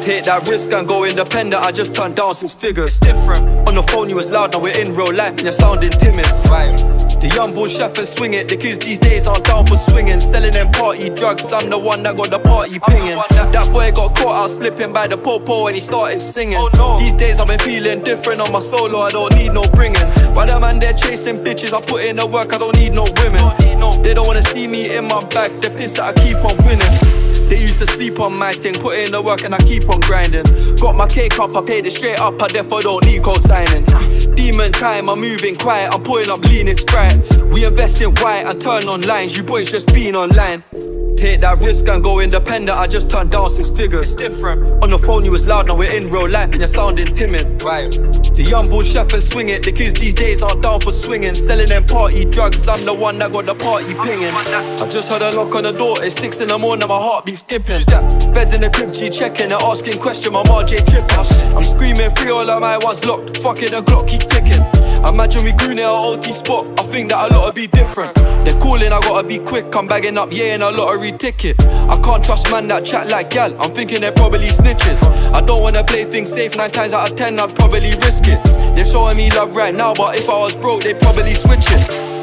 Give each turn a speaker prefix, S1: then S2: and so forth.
S1: Take that risk and go independent. I just turned down six figures. It's different. On the phone, you was loud, now we're in real life and you're sounding timid. Right. The young bull chef and swing it. The kids these days aren't down for swinging. Selling them party drugs. I'm the one that got the party pinging. That boy got caught out slipping by the popo and he started singing. Oh, no. These days I've been feeling different on my solo. I don't need no bringing. While the man there chasing bitches, I put in the work. I don't need no women. They don't wanna see me in my bag. They're pissed that I keep on winning. They used to sleep on my thing, put in the work and I keep on grinding. Got my cake up, I paid it straight up, I therefore don't need co-signing. Demon time, I'm moving quiet, I'm putting up leaning sprite. We invest in white and turn on lines, you boys just been online. Take that risk and go independent. I just turned down six figures. It's different. On the phone, you was loud, now we're in real life and you're sounding timid. Right. The young bull chef and swing it. The kids these days aren't down for swinging. Selling them party drugs. I'm the one that got the party pinging. I just heard a knock on the door. It's six in the morning, my heart be skipping. Feds in the crib, G checking. They're asking question. My RJ tripping. I'm screaming free all of my ones locked. Fuck it, the clock keep ticking. Imagine we grew near a OT spot. I think that a lot'll be different. They're calling, I gotta be quick. I'm bagging up, yeah, in a lottery ticket. I can't trust man that chat like gal. I'm thinking they're probably snitches. I don't wanna play things safe. Nine times out of ten, I'd probably risk it. They're showing me love right now, but if I was broke, they'd probably switch it.